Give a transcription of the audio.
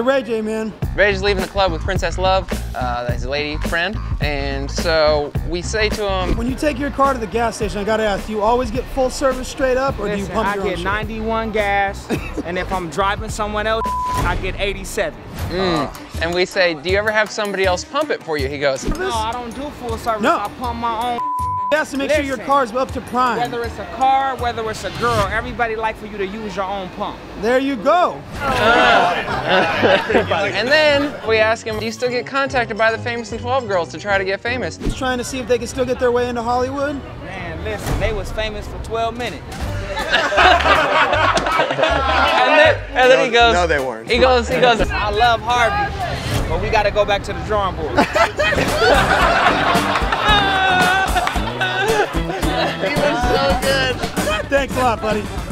Hey, Ray J, man. Ray J's leaving the club with Princess Love, uh, his lady friend, and so we say to him, When you take your car to the gas station, I gotta ask, do you always get full service straight up, or do you pump I your own get shit? 91 gas, and if I'm driving someone else, I get 87. and we say, do you ever have somebody else pump it for you? He goes, No, I don't do full service. No. I pump my own. You have to make sure your Listen. car's up to prime. Whether it's a car, whether it's a girl, everybody like for you to use your own pump. There you go. and then we ask him, do you still get contacted by the Famous In 12 girls to try to get famous? Just trying to see if they can still get their way into Hollywood. Man, listen, they was famous for 12 minutes. And then, and then he goes, No, they weren't. he goes, he goes, I love Harvey, but we got to go back to the drawing board. Thanks a lot, buddy.